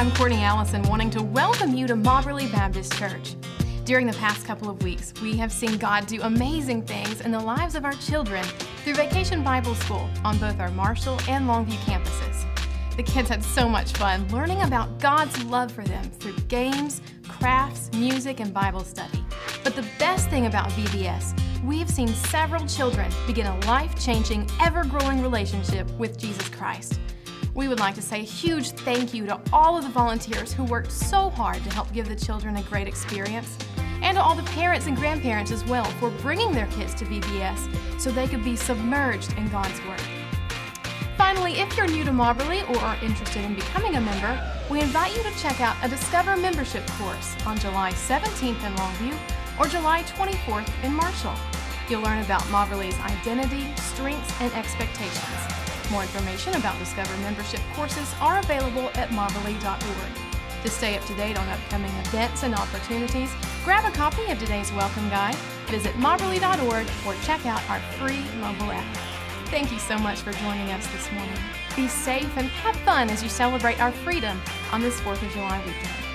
Allison wanting to welcome you to Mobberly Baptist Church. During the past couple of weeks, we have seen God do amazing things in the lives of our children through Vacation Bible School on both our Marshall and Longview campuses. The kids had so much fun learning about God's love for them through games, crafts, music, and Bible study. But the best thing about VBS, we've seen several children begin a life changing, ever growing relationship with Jesus Christ. We would like to say a huge thank you to all of the volunteers who worked so hard to help give the children a great experience, and to all the parents and grandparents as well for bringing their kids to VBS so they could be submerged in God's Word. Finally, if you're new to Mobberly or are interested in becoming a member, we invite you to check out a Discover membership course on July 17th in Longview or July 24th in Marshall. You'll learn about Mobberly's identity, strengths, and expectations. More information about Discover membership courses are available at mobberly.org. To stay up to date on upcoming events and opportunities, grab a copy of today's welcome guide, visit mobberly.org, or check out our free mobile app. Thank you so much for joining us this morning. Be safe and have fun as you celebrate our freedom on this 4th of July weekend.